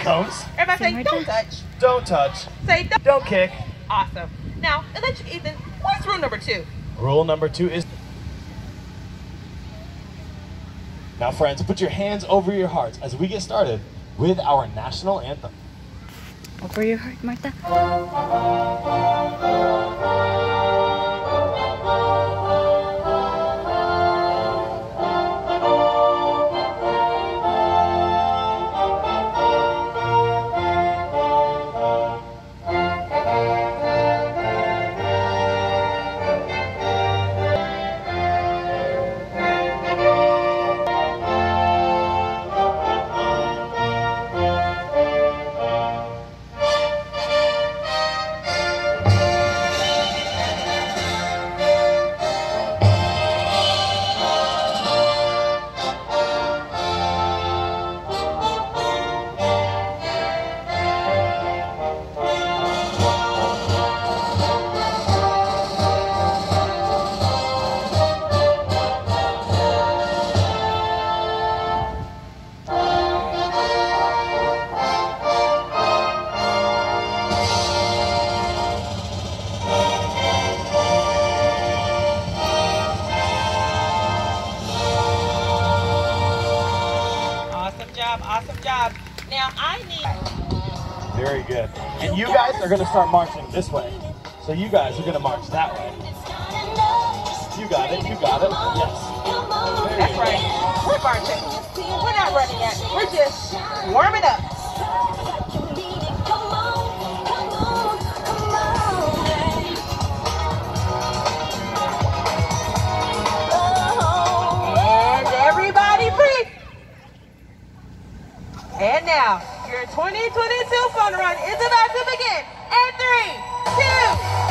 cones. Everybody say, Right don't there. touch. Don't touch. Say, don't. Don't kick. Awesome. Now, let you, Ethan, what's rule number two? Rule number two is. Now, friends, put your hands over your hearts as we get started with our national anthem. Over your heart, Martha. Awesome job. Now, I need. Very good. And you guys are going to start marching this way. So you guys are going to march that way. You got it. You got it. Yes. That's right. We're marching. We're not running yet. We're just warming up. Your 2022 fun run is about to begin. And three, two!